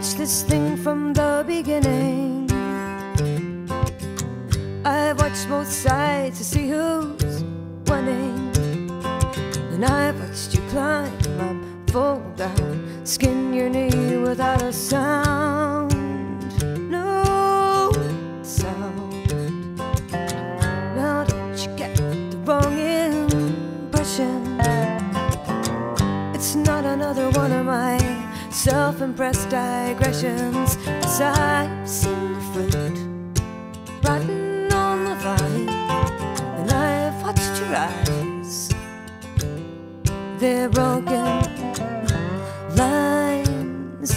watched this thing from the beginning. I've watched both sides to see who's winning. And I've watched you climb up, fall down, skin your knee without a sound. No sound. Now don't you get the wrong impression. It's not another one of my self impressed digressions. As I've seen the fruit rotten on the vine, and I've watched your eyes. They're broken lines.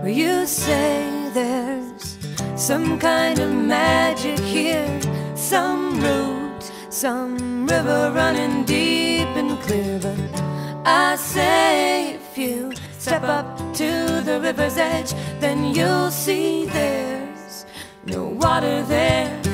Where you say there's some kind of magic here, some root, some river running deep and clear. I say if you step up to the river's edge, then you'll see there's no water there.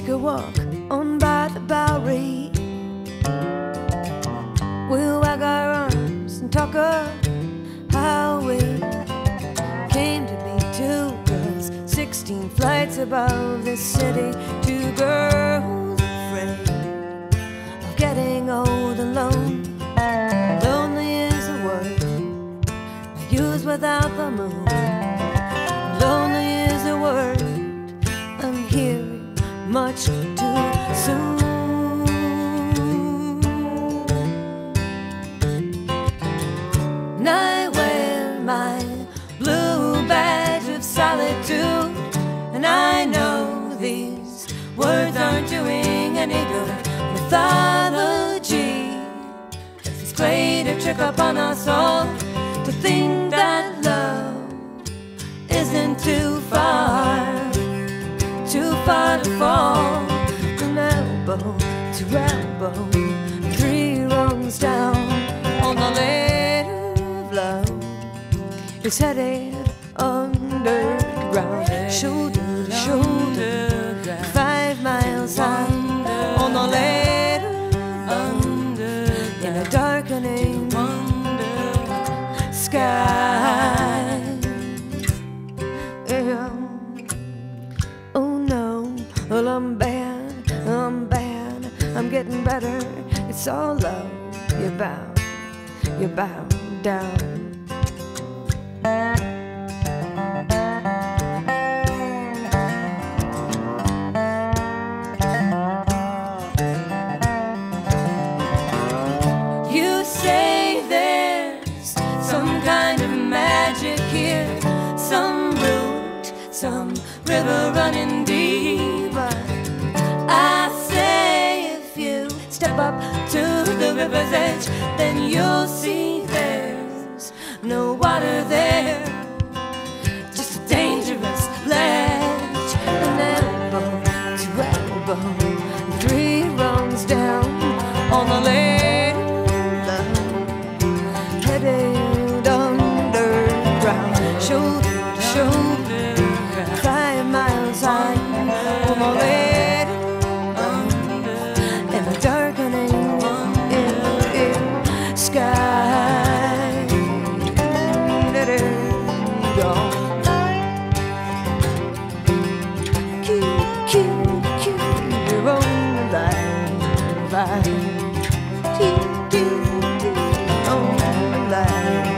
Take a walk on by the Bowery. We'll wag our arms and talk of how we came to be two girls, 16 flights above the city. Two girls afraid of getting old and alone. Lonely is a word I use without the moon. Much too soon. And I wear my blue badge of solitude, and I know these words aren't doing any good. Mythology has played a trick upon us all to think that love isn't too far elbow, three rungs down on the ladder of love. It's headed It's all love. You bow, you bow down. You say there's some kind of magic here, some root, some river running deep. step up to the river's edge, then you'll see there's no water there, just a dangerous ledge. And then elbow to elbow, three rungs down on the land, headed underground, shoulder to shoulder, five miles high on the land. I keep you on my life.